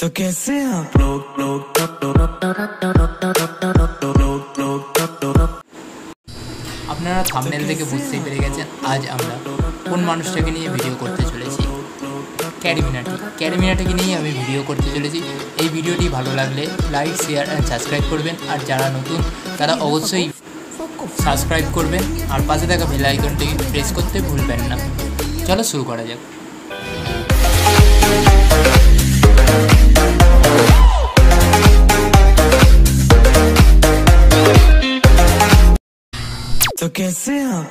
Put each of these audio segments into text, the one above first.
तो कैसे आप लोग लोग আপনারা থামনেল থেকে বুঝতেই পেরে গেছেন আজ আমরা কোন মানুষটাকে নিয়ে ভিডিও করতে চলেছি ক্যারিমিনাটি ক্যারিমিনাটিকে নিয়ে আমি ভিডিও করতে চলেছি এই ভিডিওটি ভালো লাগলে লাইক শেয়ার অ্যান্ড সাবস্ক্রাইব করবেন আর যারা নতুন তারা অবশ্যই সাবস্ক্রাইব করবেন আর পাশে থাকা বেল আইকনটি প্রেস করতে ভুলবেন না চলো শুরু করা যাক So que sea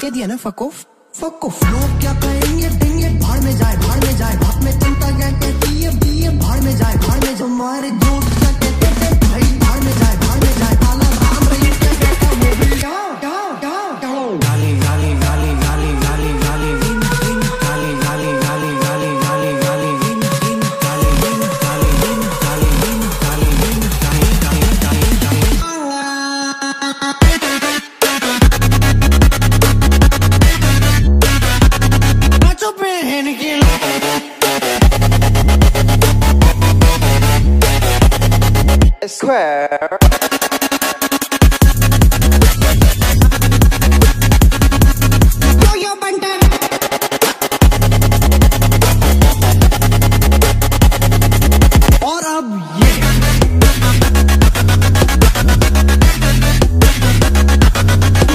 Que Diana fuck off, fuck off Look up in your Square. और अब ये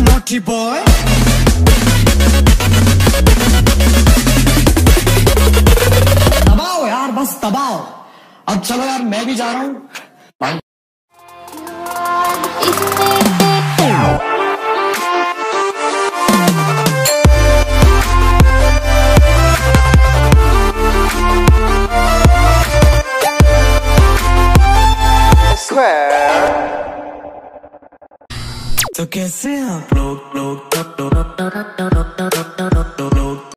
नोटी बॉय दबाओ यार बस दबाओ अब चलो यार मैं भी जा रहा हूँ तो कैसे आप लोग लोग